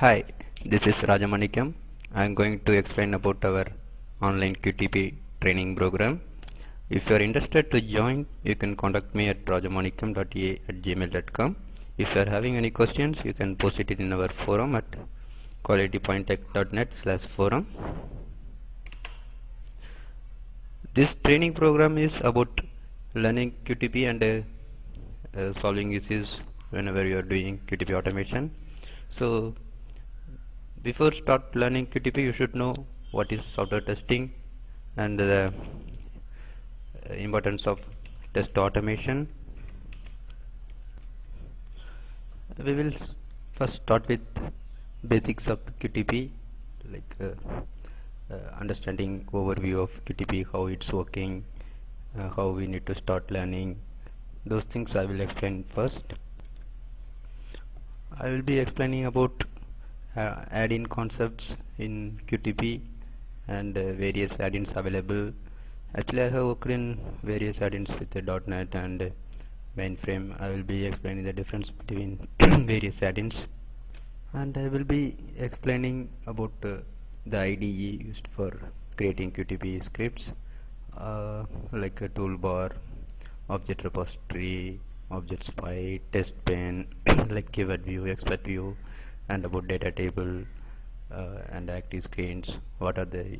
Hi, this is Rajamanickam. I am going to explain about our online QTP training program. If you are interested to join, you can contact me at rajamanickam.a at gmail.com. If you are having any questions, you can post it in our forum at qualitypointtech.net slash forum. This training program is about learning QTP and uh, uh, solving issues whenever you are doing QTP automation. So before start learning QTP you should know what is software testing and the uh, importance of test automation. We will first start with basics of QTP like uh, uh, understanding overview of QTP how it's working uh, how we need to start learning. Those things I will explain first. I will be explaining about uh, add-in concepts in QTP and uh, various add-ins available. Actually, I have worked in various add-ins with the .NET and uh, mainframe. I will be explaining the difference between various add-ins, and I will be explaining about uh, the IDE used for creating QTP scripts, uh, like a toolbar, object repository, object spy, test pane, like keyword view, expert view, and about data table uh, and active screens. What are the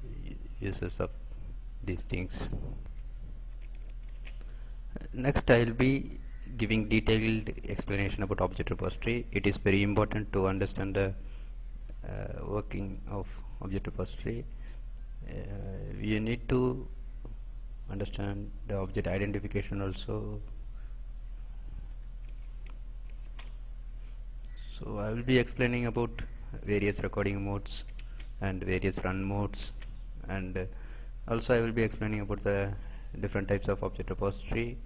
uses of these things? Next, I will be giving detailed explanation about object repository. It is very important to understand the uh, working of object repository. Uh, you need to understand the object identification also so I will be explaining about various recording modes and various run modes. And uh, also I will be explaining about the different types of object repository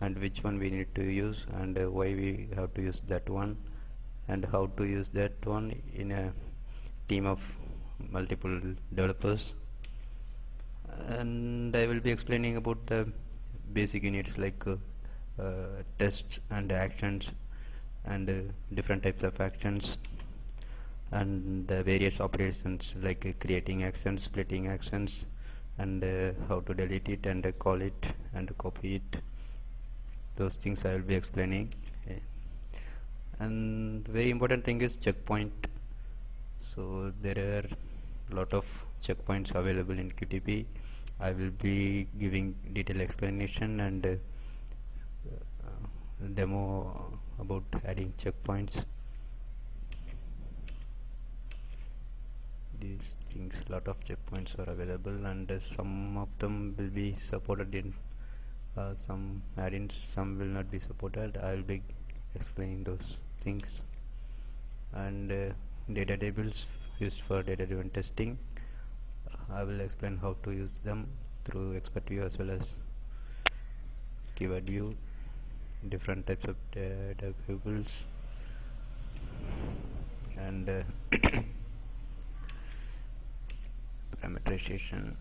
and which one we need to use and uh, why we have to use that one and how to use that one in a team of multiple developers. And I will be explaining about the basic units like uh, uh, tests and actions and uh, different types of actions and the various operations like uh, creating actions, splitting actions and uh, how to delete it and uh, call it and copy it. Those things I will be explaining. And very important thing is checkpoint. So there are lot of checkpoints available in QTP I will be giving detailed explanation and uh, demo about adding checkpoints. These things lot of checkpoints are available and uh, some of them will be supported in uh, some add-ins some will not be supported. I will be explaining those things. And uh, data tables used for data driven testing. I will explain how to use them through expert view as well as keyword view different types of tables and uh, parameterization.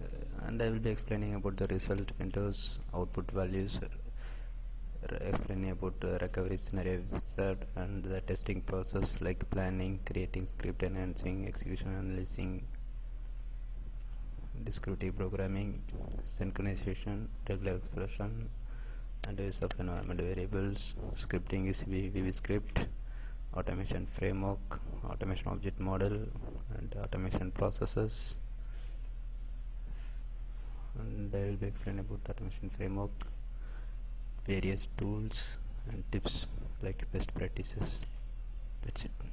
Uh, and I will be explaining about the result windows output values uh, explaining about uh, recovery scenario wizard and the testing process like planning creating script enhancing execution analyzing descriptive programming synchronization regular expression and use of environment variables. Scripting is VB script automation framework automation object model and automation processes. And I will be explaining about automation framework various tools and tips like best practices. That's it